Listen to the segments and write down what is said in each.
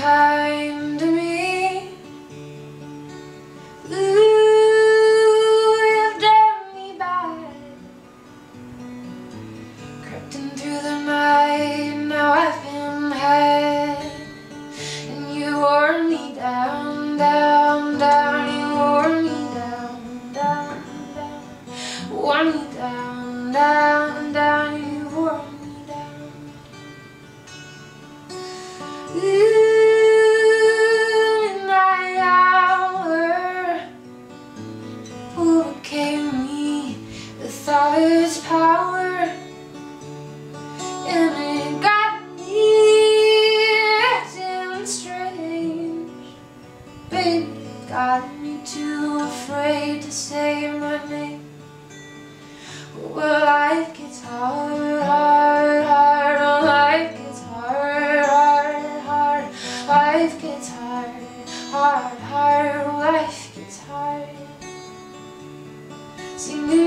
kind to me. Ooh, you've done me bad. Crept in through the night, now I've been had. And you wore me down, down, down. You wore me down, down, down. Wore me down, down, down. You wore me down. Ooh. saw his power and it got me acting strange. Baby. got me too afraid to say my name. Well life gets hard, hard, hard Oh life gets hard, hard, hard Life gets hard, hard, hard Life gets hard Singing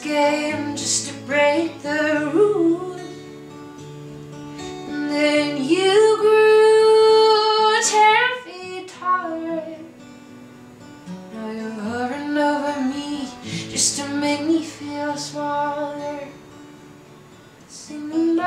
game just to break the rules. And then you grew ten feet taller. Now you're hovering over me just to make me feel smaller. Singing